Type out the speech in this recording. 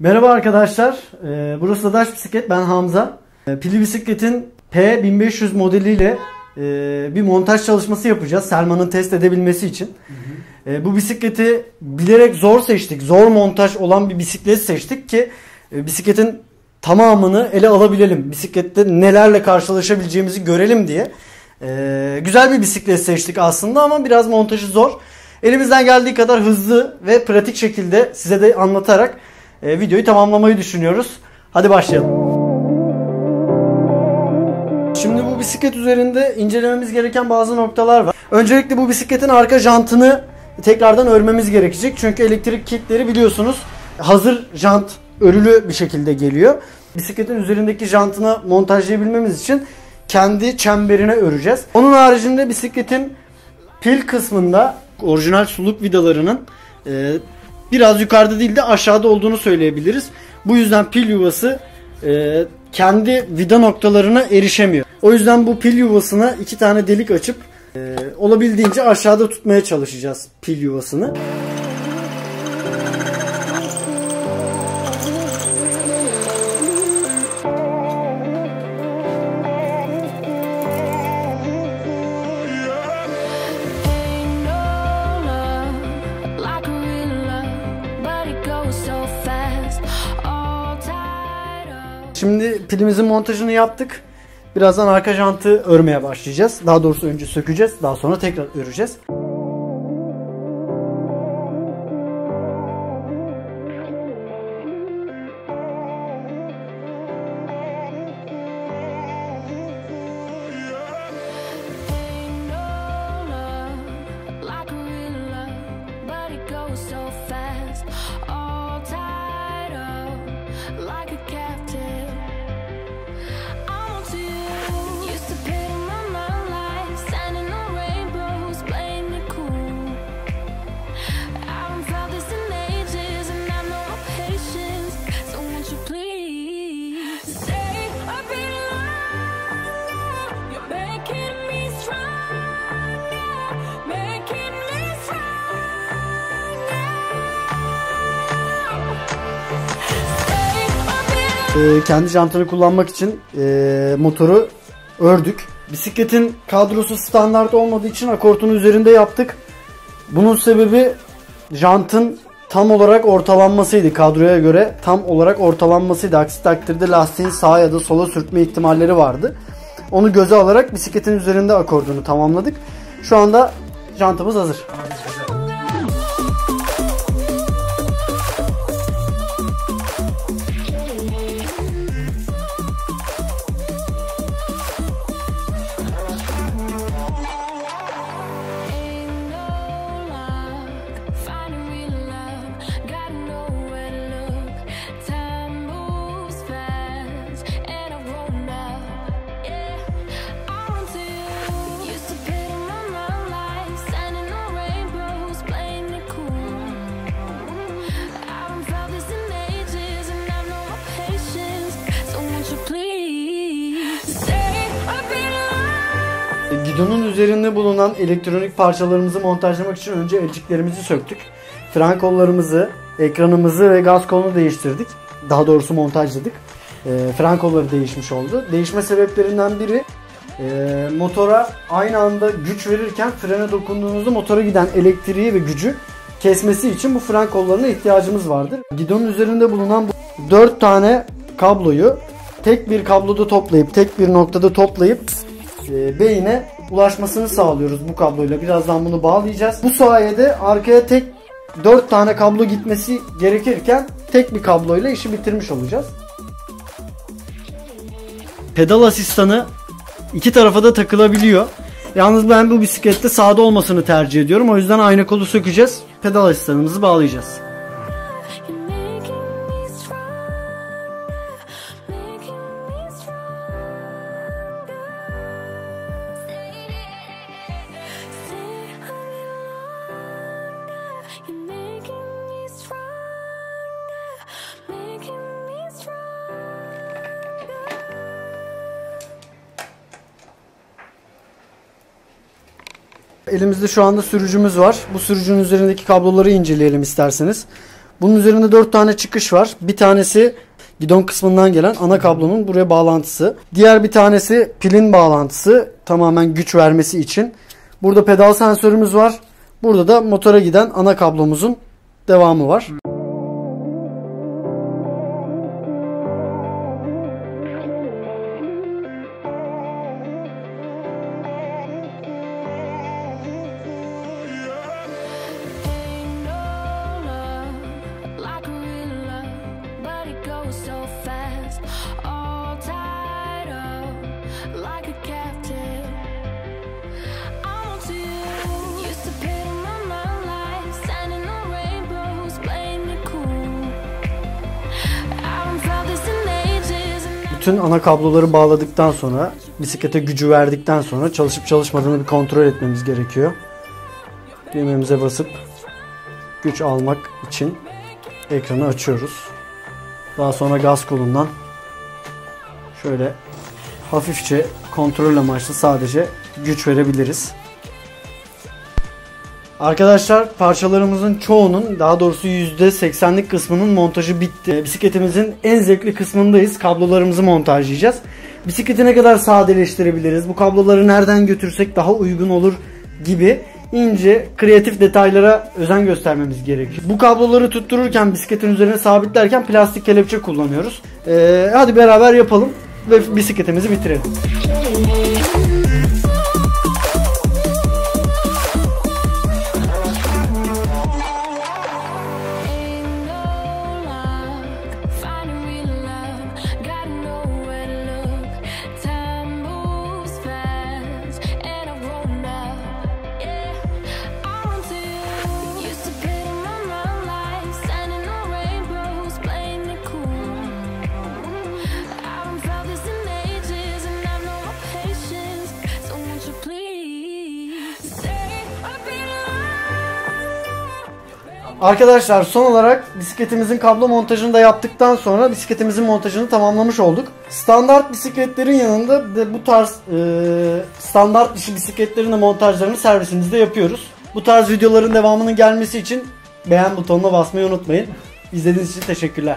Merhaba arkadaşlar. Ee, burası Dadaş Bisiklet. Ben Hamza. Ee, pili bisikletin P1500 modeliyle e, bir montaj çalışması yapacağız. Selman'ın test edebilmesi için. Ee, bu bisikleti bilerek zor seçtik. Zor montaj olan bir bisiklet seçtik ki e, bisikletin tamamını ele alabilelim. Bisiklette nelerle karşılaşabileceğimizi görelim diye. Güzel bir bisiklet seçtik aslında ama biraz montajı zor. Elimizden geldiği kadar hızlı ve pratik şekilde size de anlatarak e, videoyu tamamlamayı düşünüyoruz. Hadi başlayalım. Şimdi bu bisiklet üzerinde incelememiz gereken bazı noktalar var. Öncelikle bu bisikletin arka jantını tekrardan örmemiz gerekecek. Çünkü elektrik kitleri biliyorsunuz hazır jant örülü bir şekilde geliyor. Bisikletin üzerindeki jantını montajlayabilmemiz için kendi çemberine öreceğiz. Onun haricinde bisikletin pil kısmında orijinal suluk vidalarının e, biraz yukarıda değil de aşağıda olduğunu söyleyebiliriz. Bu yüzden pil yuvası e, kendi vida noktalarına erişemiyor. O yüzden bu pil yuvasına iki tane delik açıp e, olabildiğince aşağıda tutmaya çalışacağız pil yuvasını. Şimdi pilimizin montajını yaptık. Birazdan arka jantı örmeye başlayacağız. Daha doğrusu önce sökeceğiz. Daha sonra tekrar öreceğiz. Ain't e, kendi jantını kullanmak için e, motoru ördük. Bisikletin kadrosu standart olmadığı için akortun üzerinde yaptık. Bunun sebebi jantın tam olarak ortalanmasıydı. Kadroya göre tam olarak ortalanmasıydı. Aksi takdirde lastiğin sağa ya da sola sürtme ihtimalleri vardı. Onu göze alarak bisikletin üzerinde akordunu tamamladık. Şu anda jantımız hazır. Gidonun üzerinde bulunan elektronik parçalarımızı montajlamak için önce elciklerimizi söktük. Fren kollarımızı, ekranımızı ve gaz kolunu değiştirdik. Daha doğrusu montajladık. E, fren kolları değişmiş oldu. Değişme sebeplerinden biri e, motora aynı anda güç verirken frene dokunduğunuzda motora giden elektriği ve gücü kesmesi için bu fren kollarına ihtiyacımız vardır. Gidonun üzerinde bulunan bu 4 tane kabloyu tek bir kabloda toplayıp tek bir noktada toplayıp e, beyine ulaşmasını sağlıyoruz bu kabloyla. Birazdan bunu bağlayacağız. Bu sayede arkaya tek 4 tane kablo gitmesi gerekirken tek bir kabloyla işi bitirmiş olacağız. Pedal asistanı iki tarafa da takılabiliyor. Yalnız ben bu bisiklette sağda olmasını tercih ediyorum. O yüzden ayna kolu sökeceğiz. Pedal asistanımızı bağlayacağız. Elimizde şu anda sürücümüz var. Bu sürücünün üzerindeki kabloları inceleyelim isterseniz. Bunun üzerinde 4 tane çıkış var. Bir tanesi gidon kısmından gelen ana kablonun buraya bağlantısı. Diğer bir tanesi pilin bağlantısı. Tamamen güç vermesi için. Burada pedal sensörümüz var. Burada da motora giden ana kablomuzun devamı var. Bütün ana kabloları bağladıktan sonra bisiklete gücü verdikten sonra çalışıp çalışmadığını bir kontrol etmemiz gerekiyor. Düğmemize basıp güç almak için ekranı açıyoruz. Daha sonra gaz kolundan şöyle hafifçe kontrol amaçlı sadece güç verebiliriz. Arkadaşlar parçalarımızın çoğunun daha doğrusu %80'lik kısmının montajı bitti. Bisikletimizin en zevkli kısmındayız. Kablolarımızı montajlayacağız. Bisikleti ne kadar sadeleştirebiliriz? Bu kabloları nereden götürsek daha uygun olur gibi ince kreatif detaylara özen göstermemiz gerekiyor. Bu kabloları tuttururken bisikletin üzerine sabitlerken plastik kelepçe kullanıyoruz. Ee, hadi beraber yapalım ve bisikletimizi bitirelim. Arkadaşlar son olarak bisikletimizin kablo montajını da yaptıktan sonra bisikletimizin montajını tamamlamış olduk. Standart bisikletlerin yanında de bu tarz e, standart dışı bisikletlerin de montajlarını servisimizde yapıyoruz. Bu tarz videoların devamının gelmesi için beğen butonuna basmayı unutmayın. İzlediğiniz için teşekkürler.